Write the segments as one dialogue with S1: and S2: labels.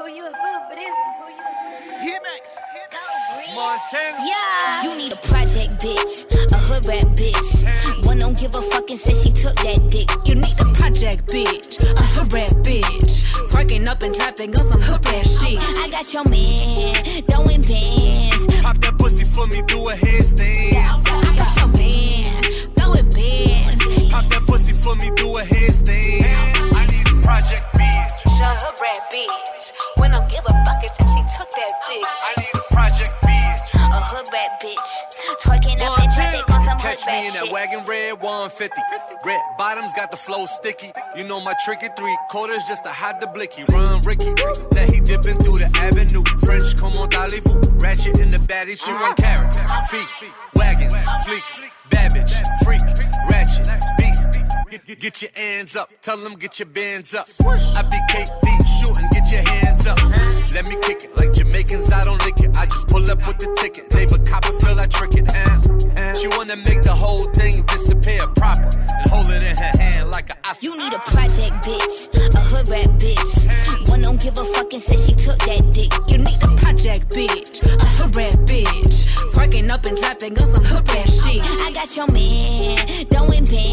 S1: Who you a fool for this one? Who you a fool?
S2: Hit back.
S3: Montana.
S1: Yeah.
S4: You need a project bitch, a hood rat bitch. One don't give a fuck and said she took that dick.
S5: You need a project bitch, a hood rat bitch. Twerking up in traffic on some hood rat shit.
S4: I got your man, throwing bands.
S3: Pop that pussy for me, do a headstand. Catch me in that wagon red 150. Red bottoms got the flow sticky. You know my tricky three quarters just to hide the blicky. Run Ricky, that he dipping through the avenue. French come on vous Ratchet in the baddie, she run carrots. Feast, wagons, fleeks, bad Get, get, get your hands up, tell them get your bands up. I be KD shooting, get your hands up. Let me kick it like Jamaicans, I don't lick it. I just pull up with the ticket. David Copperfield, I trick it. Uh, uh. She wanna make the whole thing disappear proper and hold it in her hand like a Oscar.
S4: You need a project bitch, a hood rat bitch. One don't give a fuck and said she took that dick.
S5: You need a project bitch, a hood rat bitch. Twerking up in traffic on some hood rat shit.
S4: I got your man, throwing bands.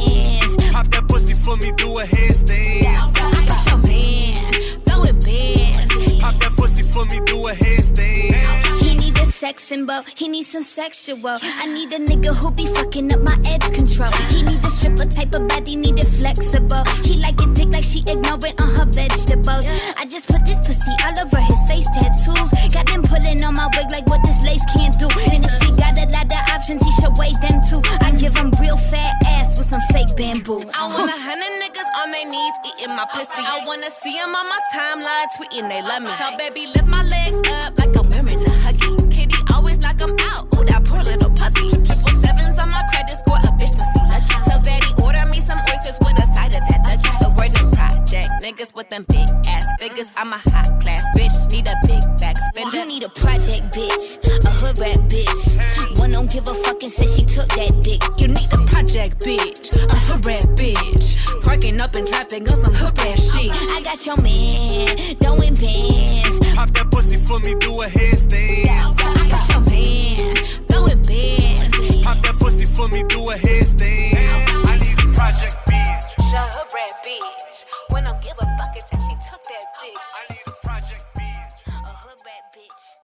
S4: He need a sex symbol, he need some sexual. I need a nigga who be fucking up my edge control. He need a stripper type of body, need it flexible. He like it dick like she ignorant on her vegetables. I just put this pussy all over his face tattoos. Got them pulling on my wig like what this lace can't do. And if he got a lot of options, he should weigh them too. I give him real fat ass with some fake bamboo.
S5: I want a hundred niggas on their knees eating my pussy. I wanna see them on my timeline tweeting they love me. Tell baby lift my legs niggas with them big ass figures. I'm a high class bitch. Need a big back
S4: You need a project bitch, a hood rat bitch. One don't give a fuck and said she took that dick.
S5: You need a project bitch, a hood rat bitch. Twerking up in traffic on some hood rat shit.
S4: I got your man, throwing bands.
S3: Pop that pussy for me, do a headstand.